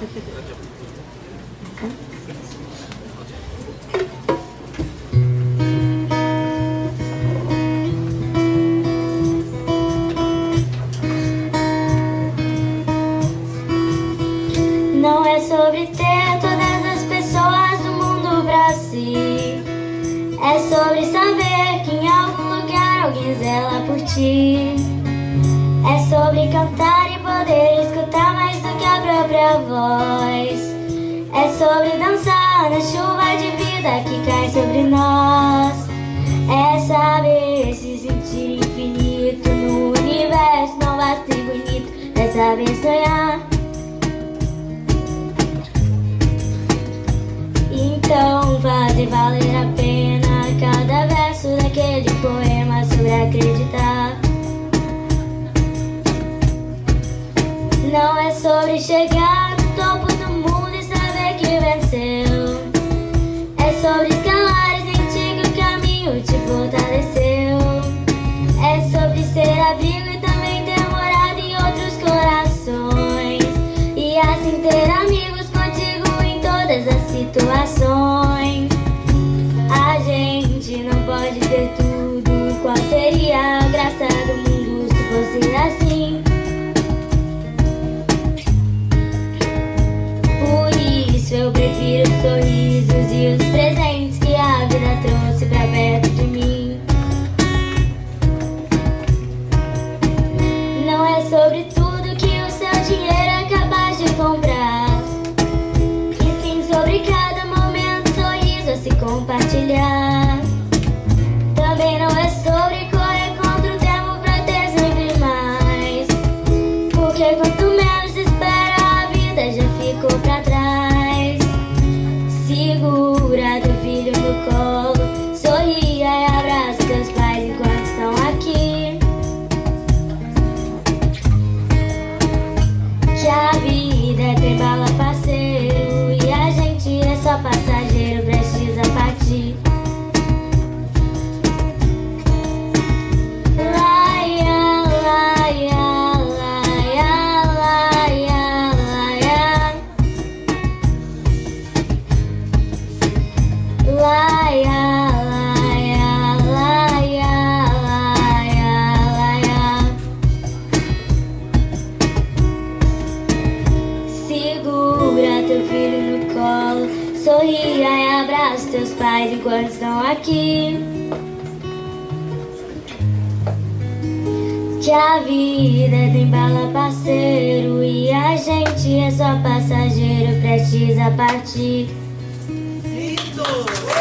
Não é sobre ter todas as pessoas do mundo pra si. É sobre saber que em algum lugar alguém zela por ti. É sobre cantar própria voz. É sobre dançar na chuva de vida que cai sobre nós. É saber se sentir infinito no universo não vasto e bonito. É saber sonhar. Então fazer valer sobre chegar no topo do mundo e saber que venceu. É sobre escalar esse antigo caminho te fortaleceu. É sobre ser abrigo e também ter morado em outros corações. E assim ter amigos contigo em todas as situações. Compartilhar. Também Segura teu filho no colo, sorria e abraça teus pais enquanto estão aqui. Que a vida tem bala parceiro e a gente é só passageiro, prestes a partir. Lindo!